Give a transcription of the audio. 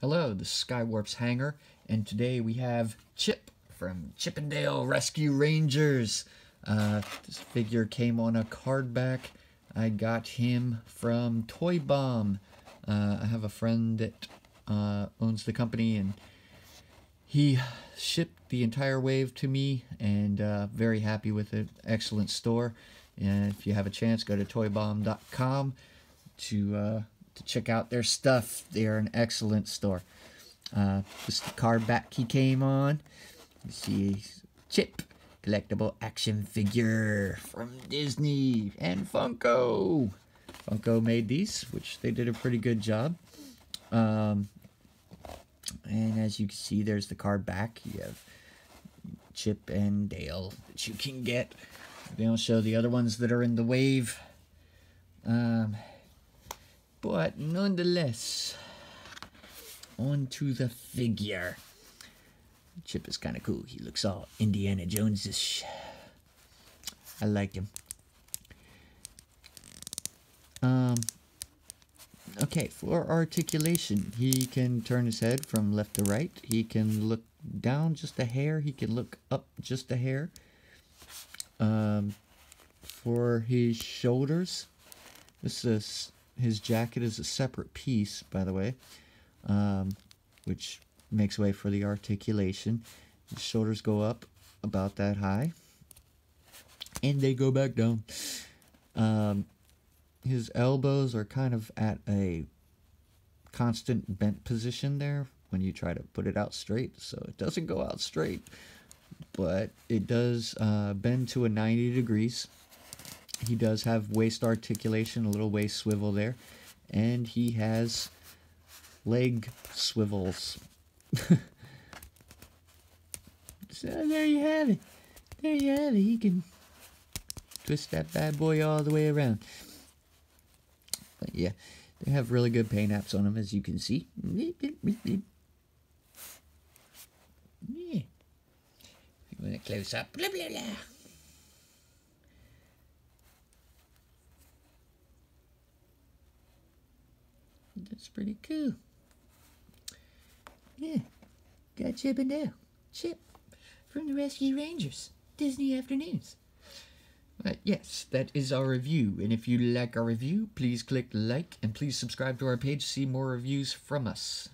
Hello, this is Skywarp's Hangar, and today we have Chip from Chip 'n Dale Rescue Rangers. Uh, this figure came on a card back. I got him from Toy Bomb. Uh, I have a friend that uh, owns the company, and he shipped the entire wave to me, and uh, very happy with it. Excellent store. And if you have a chance, go to toybomb.com to uh, to check out their stuff. They are an excellent store. Uh, this is the card back he came on. You see Chip, collectible action figure from Disney and Funko. Funko made these, which they did a pretty good job. Um, and as you can see, there's the card back. You have Chip and Dale that you can get. They don't show the other ones that are in the wave. Um, but nonetheless, on to the figure. Chip is kind of cool. He looks all Indiana Jones-ish. I like him. Um, okay, for articulation, he can turn his head from left to right. He can look down just a hair. He can look up just a hair. Um, for his shoulders, this is his jacket is a separate piece, by the way, um, which makes way for the articulation. His shoulders go up about that high, and they go back down. Um, his elbows are kind of at a constant bent position there when you try to put it out straight, so it doesn't go out straight, but it does uh, bend to a 90 degrees he does have waist articulation, a little waist swivel there, and he has leg swivels. so there you have it. There you have it. He can twist that bad boy all the way around. But yeah, they have really good paint apps on them, as you can see. Yeah. You want a close up? Blah, blah, blah. That's pretty cool. Yeah, got Chip and Dale. Chip from the Rescue Rangers. Disney Afternoons. But yes, that is our review. And if you like our review, please click like and please subscribe to our page to see more reviews from us.